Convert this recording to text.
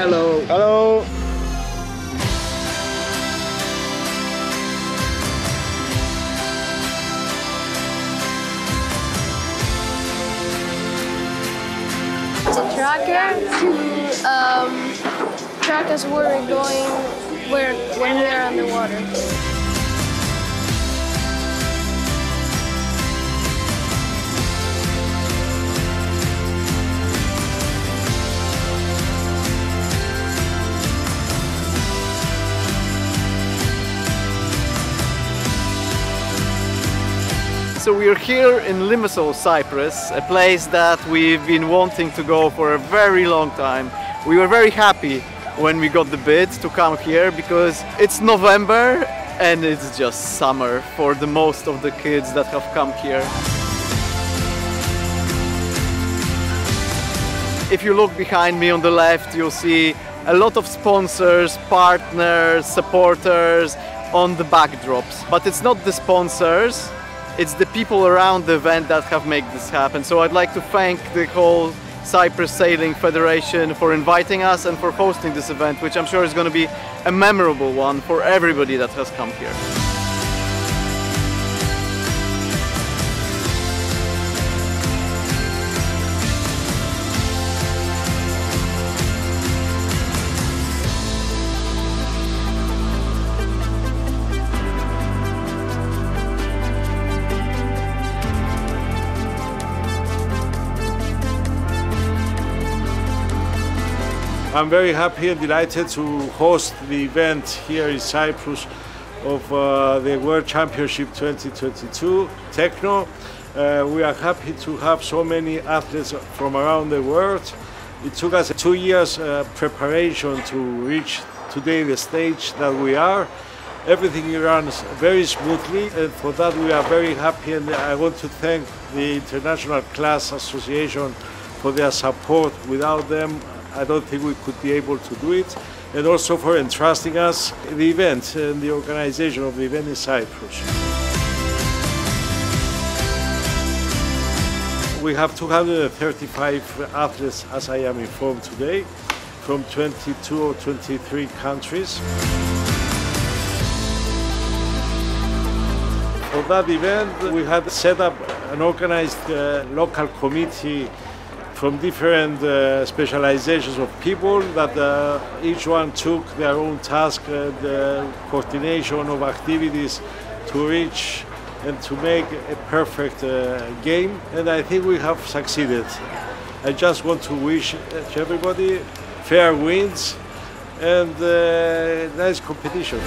Hello. Hello. It's a tracker to um, track us where we're going where, when we're underwater. So we are here in Limassol, Cyprus, a place that we've been wanting to go for a very long time. We were very happy when we got the bid to come here because it's November and it's just summer for the most of the kids that have come here. If you look behind me on the left, you'll see a lot of sponsors, partners, supporters on the backdrops. But it's not the sponsors, it's the people around the event that have made this happen. So I'd like to thank the whole Cyprus Sailing Federation for inviting us and for hosting this event, which I'm sure is going to be a memorable one for everybody that has come here. I'm very happy and delighted to host the event here in Cyprus of uh, the World Championship 2022 Techno. Uh, we are happy to have so many athletes from around the world. It took us two years uh, preparation to reach today the stage that we are. Everything runs very smoothly and for that we are very happy and I want to thank the International Class Association for their support. Without them I don't think we could be able to do it, and also for entrusting us the event and the organization of the event in Cyprus. We have 235 athletes, as I am informed today, from 22 or 23 countries. For that event, we had set up an organized uh, local committee from different uh, specializations of people that uh, each one took their own task and uh, coordination of activities to reach and to make a perfect uh, game and I think we have succeeded. I just want to wish everybody fair winds and uh, nice competition.